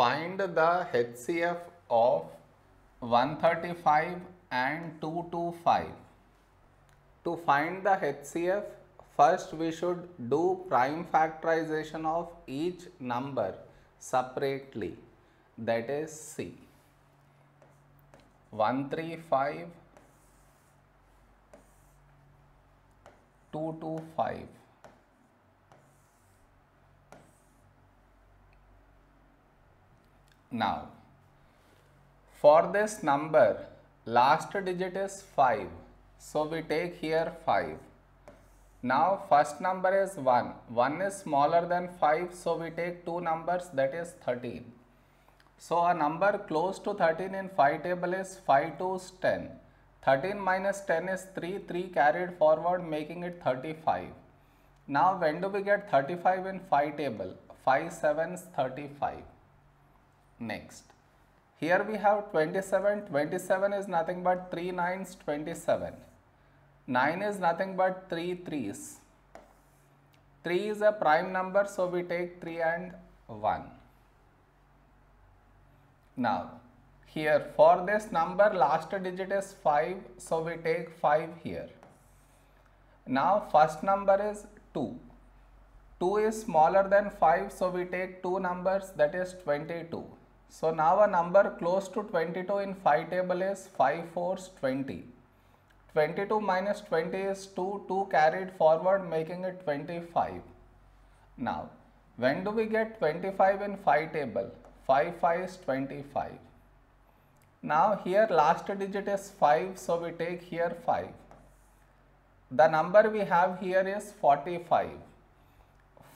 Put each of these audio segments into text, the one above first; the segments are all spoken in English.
Find the HCF of 135 and 225. To find the HCF, first we should do prime factorization of each number separately that is C. 135 225 Now, for this number, last digit is 5. So, we take here 5. Now, first number is 1. 1 is smaller than 5. So, we take two numbers that is 13. So, a number close to 13 in 5 table is 5 to 10. 13 minus 10 is 3. 3 carried forward making it 35. Now, when do we get 35 in 5 table? 5 sevens 35. Next, here we have 27. 27 is nothing but 3 nines 27. 9 is nothing but 3 threes. 3 is a prime number, so we take 3 and 1. Now, here for this number last digit is 5, so we take 5 here. Now, first number is 2. 2 is smaller than 5, so we take two numbers that is 22. So now a number close to 22 in 5 table is 5 fours 20. 22 minus 20 is 2, 2 carried forward making it 25. Now when do we get 25 in 5 table? 5 5 is 25. Now here last digit is 5 so we take here 5. The number we have here is 45.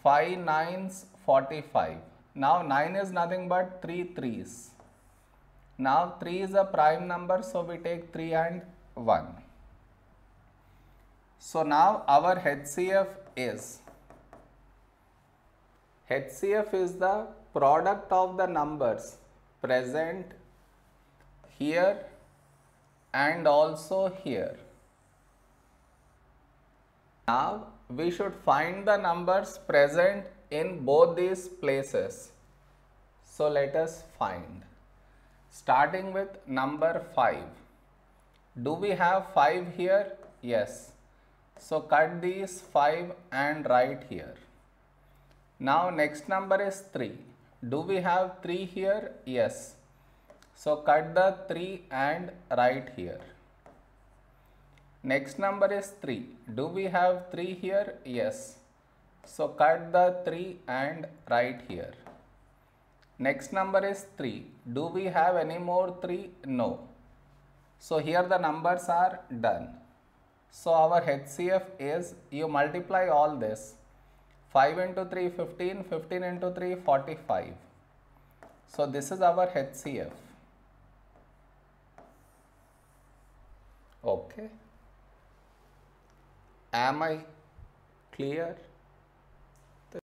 5 nines 45. Now 9 is nothing but 3 threes. Now 3 is a prime number so we take 3 and 1. So now our HCF is HCF is the product of the numbers present here and also here. Now we should find the numbers present in both these places. So let us find. Starting with number 5. Do we have 5 here? Yes. So cut these 5 and write here. Now next number is 3. Do we have 3 here? Yes. So cut the 3 and write here. Next number is 3. Do we have 3 here? Yes. So cut the 3 and write here. Next number is 3. Do we have any more 3? No. So here the numbers are done. So our HCF is you multiply all this 5 into 3 15, 15 into 3 45. So this is our HCF. Okay. Am I clear?